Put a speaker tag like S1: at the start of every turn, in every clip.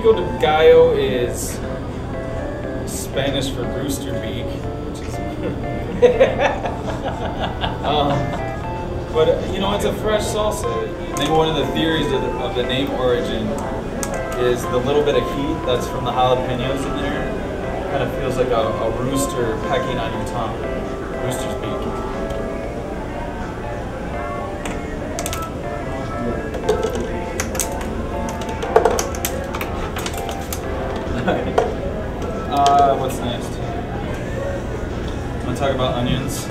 S1: Pico de gallo is Spanish for rooster beak, which is. um, but you know, it's a fresh salsa. I think one of the theories of the, of the name origin is the little bit of heat that's from the jalapenos in there. Kind of feels like a, a rooster pecking on your tongue. Rooster's beak. Uh, what's next? Want to talk about onions?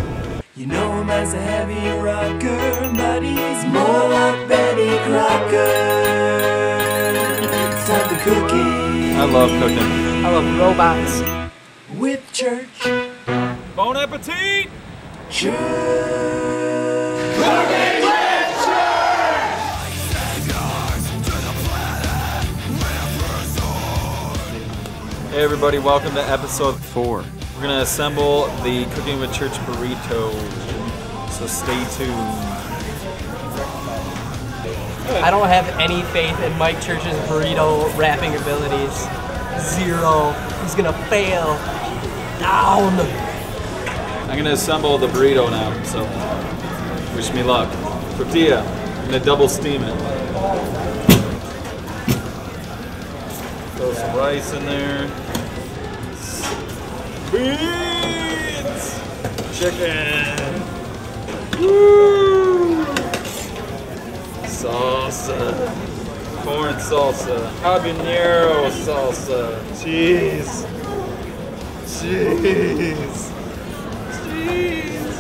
S2: You know him as a heavy rocker, but he's more like Betty Crocker. It's time to cooking
S1: I love cooking.
S3: I love robots.
S2: with church.
S1: Bon appetit! Hey everybody, welcome to episode four. We're gonna assemble the Cooking with Church burrito, so stay tuned.
S3: I don't have any faith in Mike Church's burrito wrapping abilities. Zero. He's gonna fail. Down.
S1: I'm gonna assemble the burrito now, so wish me luck. Tortilla, I'm gonna double steam it. Throw some rice in there. Beans! Chicken! Woo! Salsa. Corn salsa. Habanero salsa. Cheese. Cheese. Cheese.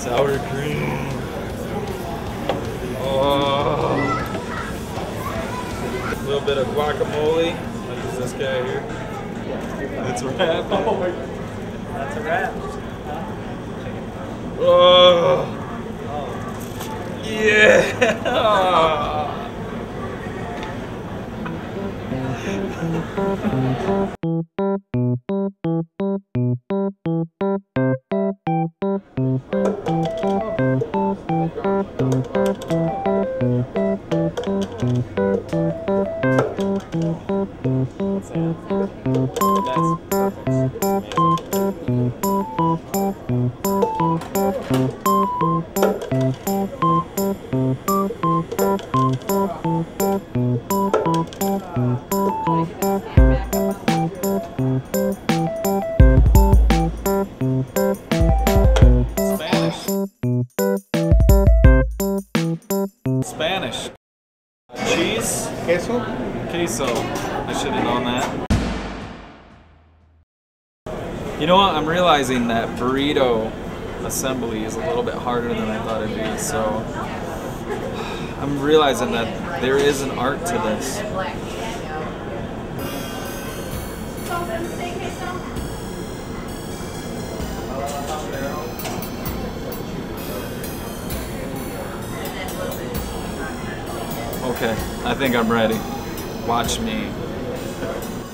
S1: Sour cream. Oh. A little bit of guacamole. This guy here. It's a wrap.
S3: That's a wrap.
S1: Oh. Yeah. Spanish. Spanish. Spanish. Cheese.
S4: Queso?
S1: Queso. I should have known that. You know what? I'm realizing that burrito assembly is a little bit harder than I thought it'd be. So I'm realizing that there is an art to this. Okay, I think I'm ready. Watch me.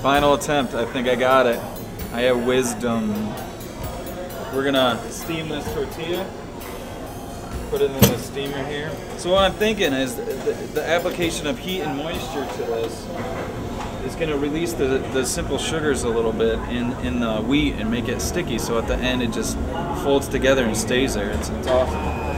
S1: Final attempt. I think I got it. I have wisdom. We're gonna steam this tortilla. Put it in the steamer here. So what I'm thinking is the, the, application of heat and moisture to this is gonna release the, the simple sugars a little bit in, in the wheat and make it sticky. So at the end it just folds together and stays there. It's, it's awesome.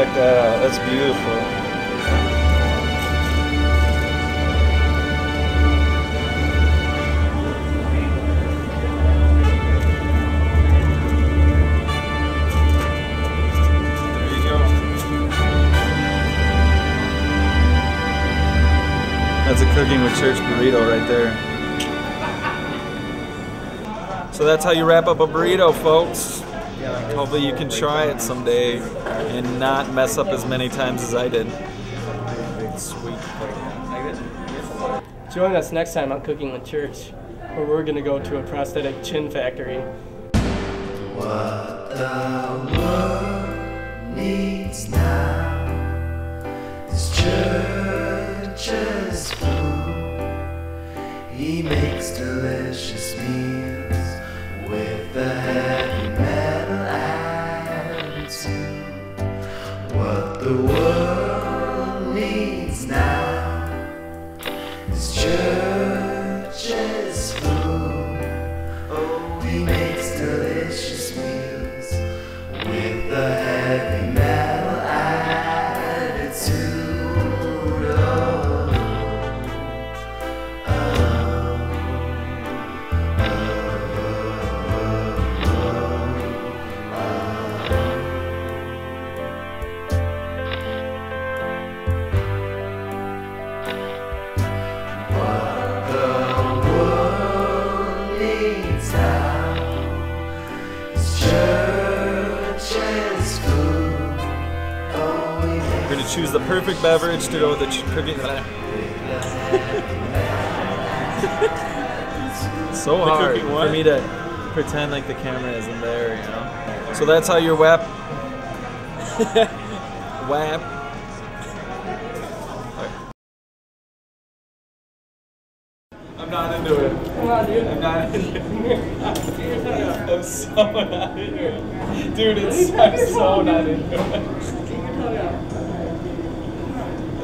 S1: Check that out. That's beautiful. That's a cooking with church burrito right there. So that's how you wrap up a burrito, folks. Hopefully you can try it someday and not mess up as many times as I did. Sweet.
S3: Join us next time on Cooking with Church, where we're gonna go to a prosthetic chin factory.
S2: What the world needs now is church's food. He makes delicious meals with the heavy the world needs now is church's food. Oh, he makes delicious meals with the heavy metal
S1: We're gonna choose the perfect beverage to go with the ch- cookie. so
S4: The
S1: hard
S4: cookie what?
S1: for me to pretend like the camera isn't there, you know. So that's how your WAP. WAP. I'm not into it. Come on, dude. I'm not into it. I'm so not into it. Dude, it's, I'm so not into it.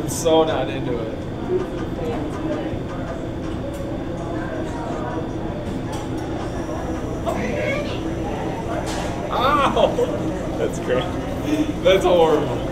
S1: I'm so not into it. Ow! That's great. That's horrible.